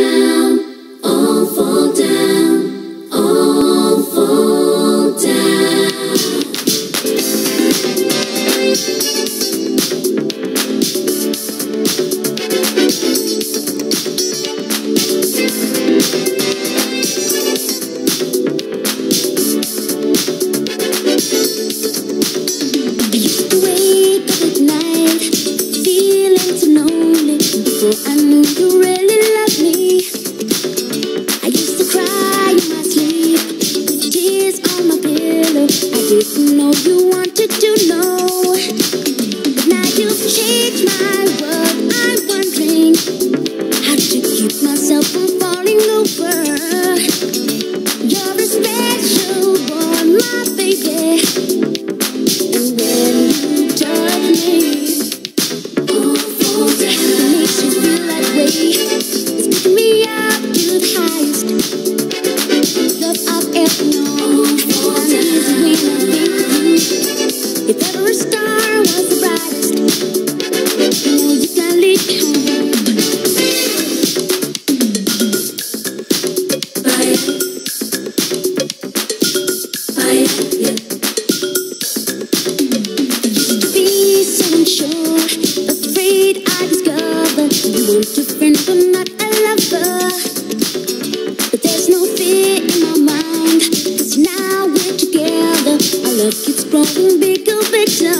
you. know you sure, afraid I discovered you were different from not a lover. But there's no fear in my mind, cause now we're together. Our love keeps growing bigger, better.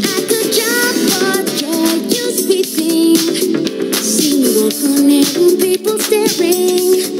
I could jump for joy, you sweet thing. Seeing you walk on air people staring.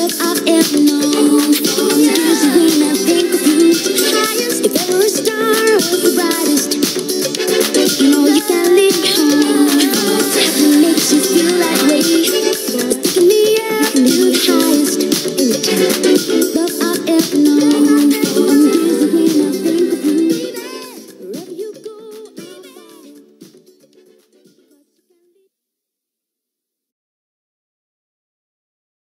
love I've ever known.